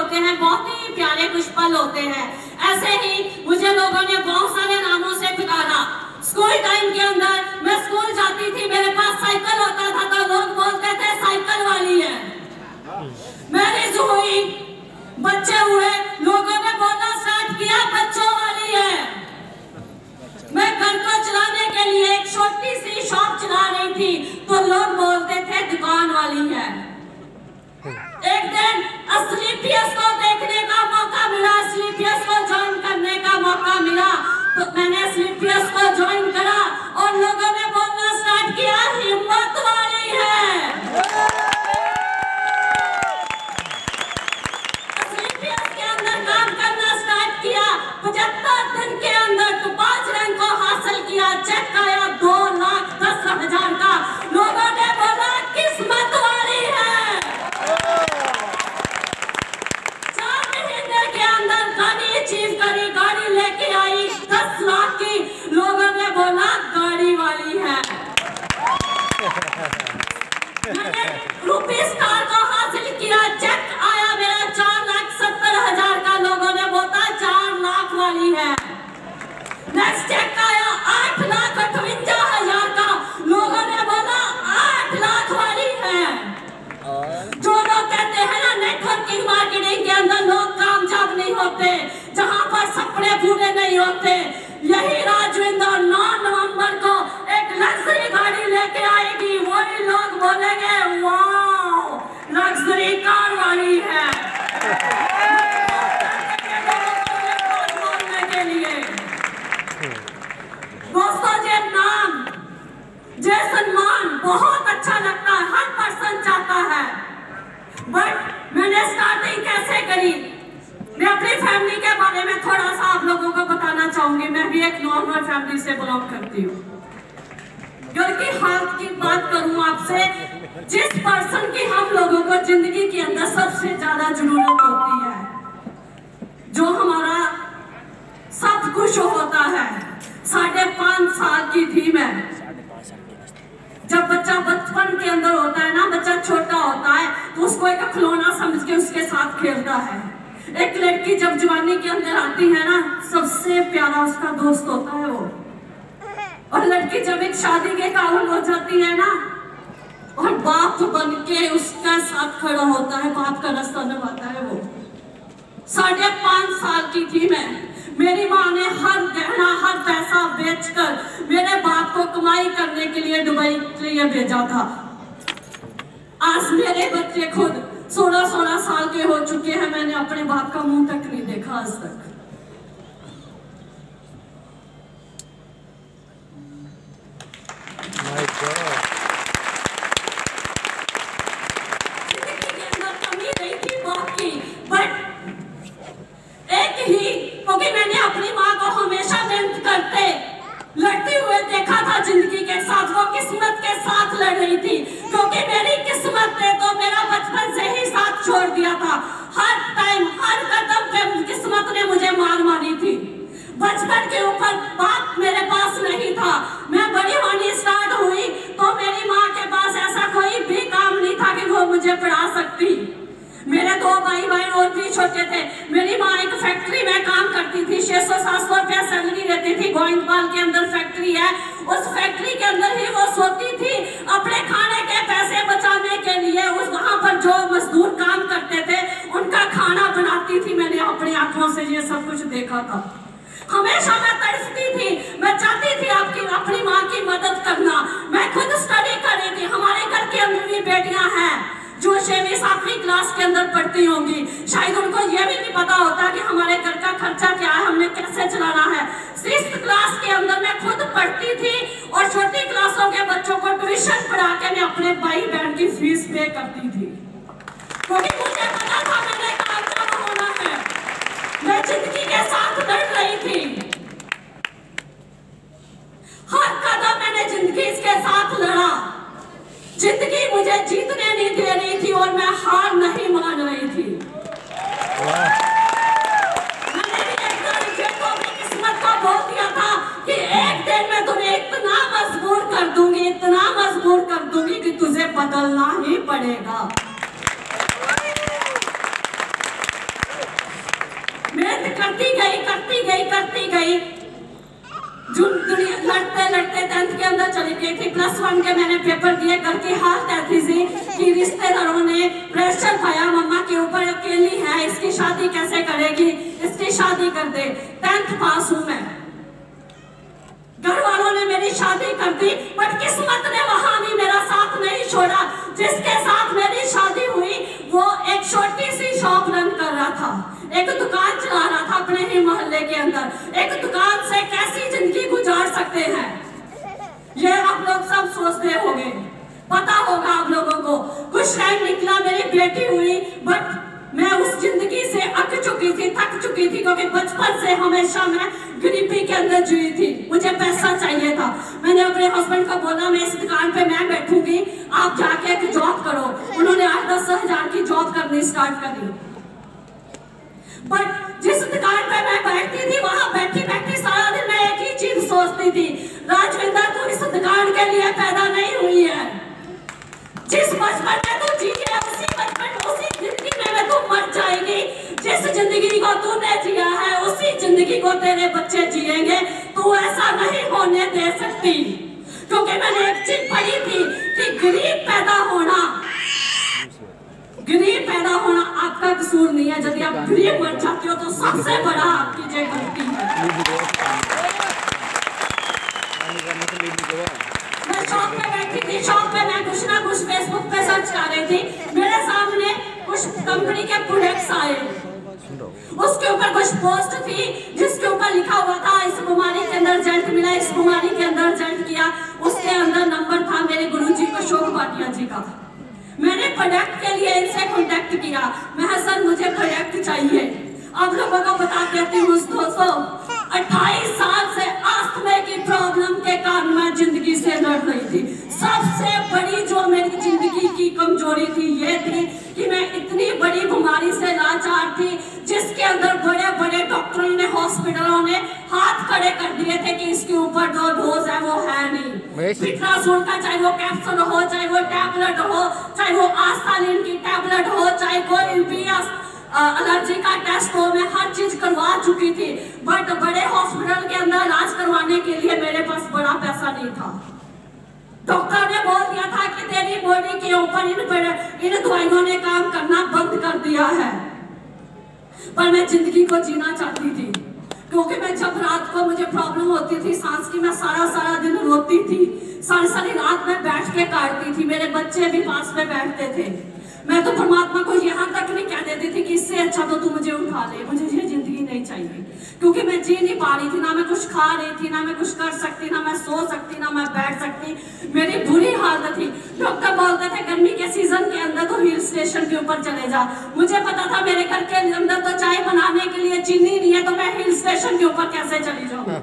होते हैं, बहुत ही प्यारे कुछ पल होते हैं। ऐसे ही मुझे लोगों ने बहुत सारे नामों से पुकारा। स्कूल टाइम के अंदर मैं स्कूल जाती थी, मेरे पास साइकिल होता था तो लोग बोलते थे, साइकिल वाली है। मैरिज हुई बच्चे हुए, लोगों ने बोलना स्टार्ट किया, बच्चों वाली है। मैं घर को चलाने के लिए एक छोटी सी शॉप चला रही थी तो लोग बोलते तो मैंने सीपीएस को ज्वाइन करा और लोगों ने बोलना स्टार्ट किया, हिम्मत वाली है। काम करना स्टार्ट किया, पचहत्तर दिन के अंदर तो पाँच रैंक को हासिल किया चेक आया, दो लाख दस हज़ार का होते जहाँ पर सपने पूरे नहीं होते। यही राजविंदर नौ नवंबर को एक लग्जरी गाड़ी लेके आएगी। वही लोग बोलेंगे, वाओ, लग्जरी कार वाली है। दोस्तों नाम, ये सम्मान बहुत अच्छा लगता है हर पर्सन चाहता है बट मैंने स्टार्टिंग कैसे करी मैं अपनी फैमिली के बारे में थोड़ा सा आप लोगों को बताना चाहूँगी मैं भी एक नॉर्मल फैमिली से बिलोंग करती हूँ। घर की हालत की बात करूँ आपसे, जिस पर्सन की हम लोगों को ज़िंदगी के अंदर सबसे ज़्यादा ज़रूरत होती है, जो हमारा सब कुछ होता है, साढ़े पाँच साल की थी मैं। जब बच्चा बचपन के अंदर होता है ना, बच्चा छोटा होता है तो उसको एक खिलौना समझ के उसके साथ खेलता है। एक लड़की जब जवानी के अंदर आती है ना सबसे प्यारा उसका दोस्त होता है वो। और लड़की जब एक शादी के काबिल हो जाती है ना, और बाप बन के उसका साथ खड़ा होता है, बाप का रास्ता निभाता है वो। साढ़े पाँच साल की थी मैं। मेरी माँ ने हर गहना, हर पैसा बेचकर मेरे बाप को कमाई करने के लिए दुबई के लिए भेजा था। आज मेरे बच्चे खुद सोलह सोलह साल के हो चुके हैं, मैंने अपने बाप का मुँह तक नहीं देखा आज तक। बहन और भी छोटे थे मेरी माँ एक फैक्ट्री में काम करती थी छह सौ सात सौ रुपया सैलरी रहती थी गोविंदपाल के अंदर फैक्ट्री है उस फैक्ट्री के अंदर ही वो सोती थी अपने खाने के पैसे बचाने के लिए उस वहाँ पर जो मजदूर काम करते थे उनका खाना बनाती थी मैंने अपनी आँखों से ये सब कुछ देखा था हमेशा मैं तड़पती थी मैं चाहती थी आपकी अपनी माँ की मदद करना मैं खुद स्टडी कर रही थी हमारे घर के अंदर भी बेटियाँ हैं क्लास के अंदर पढ़ती होंगी। शायद उनको ये भी नहीं पता होता कि हमारे घर का खर्चा क्या है, हमने कैसे चलाना है। सिक्स क्लास के अंदर मैं खुद पढ़ती थी और छोटी क्लासों के बच्चों को ट्यूशन पढ़ा के मैं अपने भाई बहन की फ़ीस पे करती थी। इतना मजबूर कर दूँगी कि तुझे बदलना ही पड़ेगा। मेहनत करती गई करती गई करती गई। लड़ते लड़ते टेंथ के अंदर चली गई थी। प्लस वन के मैंने पेपर दिए, घर की हाल कहती थी कि रिश्तेदारों ने प्रेशर पाया, मम्मा के ऊपर अकेली है, इसकी शादी कैसे करेगी? इसकी शादी कर दे। टेंथ पास हूँ मैं। घर वालों ने मेरी शादी कर दी बट किस्मत ने वहाँ भी मेरा साथ नहीं छोड़ा। जिसके साथ मेरी शादी हुई, वो एक छोटी सी शॉप रन कर रहा था। एक दुकान चला रहा था अपने ही मोहल्ले के अंदर। एक दुकान से कैसी ज़िंदगी गुजार सकते हैं? ये आप लोग सब सोचते होंगे। पता होगा आप लोगों को, कुछ टाइम निकला मेरी बेटी हुई बट मैं उस ज़िंदगी से अक चुकी थी, थक चुकी थी, क्योंकि बचपन से हमेशा मैं गरीबी के अंदर जी थी। मुझे पैसा चाहिए था। मैंने अपने हस्बैंड को बोला, मैं इस दुकान पे मैं बैठूँगी। आप जाके एक जॉब करो। उन्होंने आठ दस हज़ार की जॉब करनी स्टार्ट कर। दी बट जिस दुकान पे मैं बैठती थी, वहाँ बैठी बैठी सारा दिन मैं एक ही चीज़ सोचती थी। राजविंदर तू इस दुकान के लिए पैदा नहीं हुई है। जिस बचपन में तू जी उसी बचपन, उसी ज़िंदगी में तू मर जाएगी। जिस ज़िंदगी को तूने जिया है, उसी ज़िंदगी को तेरे बच्चे जिएँगे। तू ऐसा नहीं होने दे सकती, क्योंकि मैंने एक चीज़ पढ़ी थी कि गरीब पैदा होना, गरीब पैदा होना आपका कसूर नहीं है। यदि आप गरीब मर जाते हो तो सबसे बड़ा आपकी जो गलती है। मैं शॉप पे बैठी थी शॉप पे मैं कुछ ना कुछ फेसबुक पे सर्च कर रही थी। मेरे सामने कुछ कंपनी के प्रोडक्ट्स आए। उसके ऊपर कुछ पोस्ट थी, जिसके ऊपर लिखा हुआ था, इस बीमारी के अंदर रिज़ल्ट मिला, इस बीमारी के अंदर रिज़ल्ट किया, उसके अंदर नंबर था मेरे गुरुजी अशोक भाटिया जी का। मैंने प्रोडक्ट के लिए इनसे कांटेक्ट किया। मैं सर, मुझे प्रोडक्ट चाहिए। आप लोगों को बता देती हूँ दोस्तों 28 साल से अस्थमे की प्रॉब्लम के कारण मैं ज़िंदगी से लड़ रही थी। सबसे बड़ी जो मेरी ज़िंदगी की कमज़ोरी थी, ये थी हॉस्पिटलों ने हाथ खड़े कर दिए थे कि इसके ऊपर जो डोज है वो है नहीं। फिटनासोल का चाहे वो कैप्सूल हो चाहे वो टैबलेट हो चाहे वो आस्थालीन की टैबलेट हो चाहे कोई भी एलर्जी का टेस्ट हो मैं हर चीज़ करवा चुकी थी। बट बड़े हॉस्पिटल के अंदर इलाज करवाने के लिए मेरे पास बड़ा पैसा नहीं था। डॉक्टर ने बोल दिया था कि तेरी बॉडी के ऊपर इन इन दवाइयों ने काम करना बंद कर दिया है। पर मैं ज़िंदगी को जीना चाहती थी। क्योंकि मैं जब रात को मुझे प्रॉब्लम होती थी, सांस की मैं सारा सारा दिन रोती थी, सारी सारी रात में बैठ के काटती थी, मेरे बच्चे भी पास में बैठते थे। मैं तो परमात्मा को यहाँ तक नहीं कह देती थी कि इससे अच्छा तो तू मुझे उठा ले, मुझे ये ज़िंदगी नहीं चाहिए। क्योंकि मैं जी नहीं पा रही थी, ना मैं कुछ खा रही थी, ना मैं कुछ कर सकती, ना मैं सो सकती, ना मैं बैठ सकती। मेरी बुरी हालत थी। डॉक्टर बोलते थे, गर्मी के सीज़न के अंदर तो हिल स्टेशन के ऊपर चले जा। मुझे पता था मेरे घर के अंदर तो चाय बनाने के लिए चीनी नहीं है तो स्टेशन के ऊपर कैसे चली जाऊँ?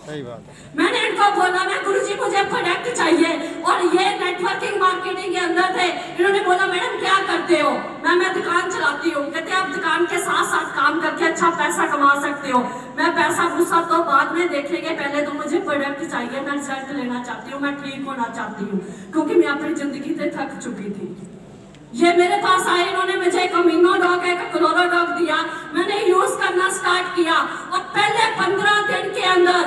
सही बात मैंने इनको बोला मैं गुरुजी मुझे प्रोडक्ट चाहिए और ये नेटवर्किंग मार्केटिंग के अंदर थे। इन्होंने बोला मैडम क्या करते हो? मैं मैं दुकान चलाती हूँ। कहते आप दुकान के साथ साथ काम करके अच्छा पैसा कमा सकते हो। मैं पैसा गुस्सा तो बाद में देखेंगे पहले तो मुझे प्रोडक्ट चाहिए मैं रिज़ल्ट लेना चाहती हूँ मैं ठीक होना चाहती हूँ। क्योंकि मैं अपनी ज़िंदगी से थक चुकी थी। ये मेरे पास आए, इन्होंने मुझे अमीनो डॉग, एक क्लोरो डॉग दिया। मैंने यूज़ करना स्टार्ट किया। और पहले पंद्रह दिन के अंदर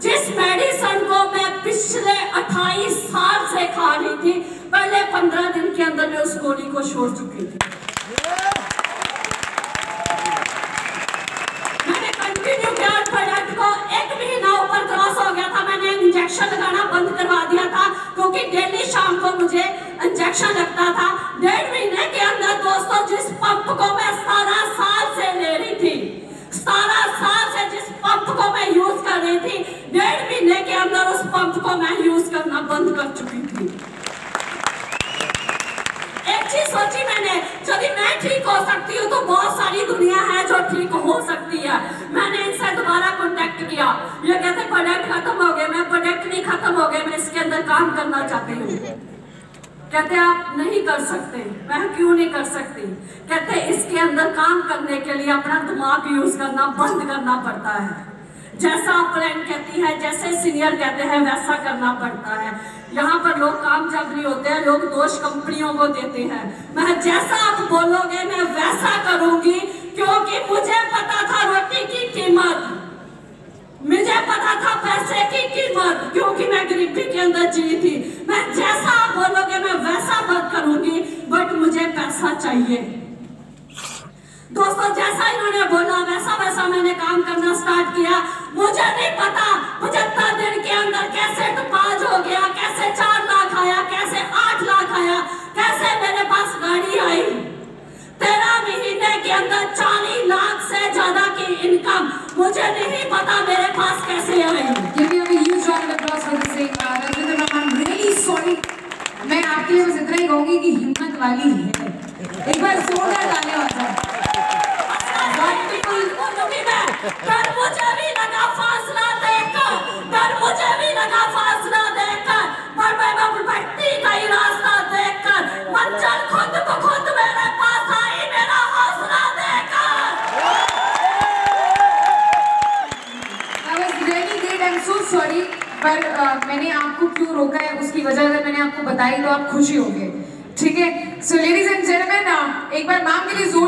जिस मेडिसिन को मैं पिछले 28 साल से खा रही थी, पहले 15 दिन के अंदर मैं उस गोली को छोड़ चुकी थी। मैंने कंटिन्यू किया प्रोडक्ट को एक महीना ऊपर क्रॉस हो गया था। मैंने इंजेक्शन लगाना बंद करवा दिया था, क्योंकि डेली शाम को मुझे इंजेक्शन लगता था। डेढ़ महीने के अंदर दोस्तों, जिस पंप को मैं सारा साल से ले रही थी सारा साल से जिस पंप को मैं यूज़ कर रही थी डेढ़ महीने के अंदर उस पंप को मैं यूज़ करना बंद कर चुकी थी। एक चीज़ सोची मैंने, यदि मैं ठीक हो सकती हूँ तो बहुत सारी दुनिया है जो ठीक हो सकती है। मैंने इनसे दोबारा कॉन्टेक्ट किया। ये कहते प्रोडक्ट खत्म हो गए मैं प्रोडक्ट नहीं खत्म हो गए मैं इसके अंदर काम करना चाहती हूँ। कहते, आप नहीं कर सकते, मैं क्यों नहीं कर सकती? कहते, इसके अंदर काम करने के लिए अपना दिमाग यूज़ करना बंद करना पड़ता है। जैसा फ्रेंड कहती है, जैसे सीनियर कहते हैं, वैसा करना पड़ता है। यहाँ पर लोग काम कामयाब नहीं होते हैं, लोग दोष कंपनियों को देते हैं। मैं जैसा आप बोलोगे, मैं वैसा करूँगी, क्योंकि मुझे पता था रोटी की कीमत। मुझे पता था पैसे की कीमत, क्योंकि मैं गरीबी के अंदर जी थी। मैं जैसा आप बोलोगे, मैं वैसा बात करूँगी बट मुझे पैसा चाहिए। दोस्तों, जैसा इन्होंने बोला, वैसा वैसा मैंने काम करना स्टार्ट किया। मुझे नहीं पता पचहत्तर दिन के अंदर कैसे पाँच हो गया, कैसे चार लाख आया, कैसे आठ लाख आया, कैसे मेरे पास गाड़ी आई। तेरह महीने के अंदर मुझे नहीं पता मेरे पास कैसे आए Give me a huge round of applause for this thing. Uh, Rajendra I'm really sorry. मैं आपके लिए बस इतना ही कहूँगी कि हिम्मत वाली है एक बार जोरदार तालियाँ हो जाए कर मुझे भी लगा फासला देखकर कर मुझे भी लगा फासला देखकर खुशी होंगे। ठीक है? सो लेडीज़ एंड जेंटलमैन एक बार मैम के लिए ज़ोर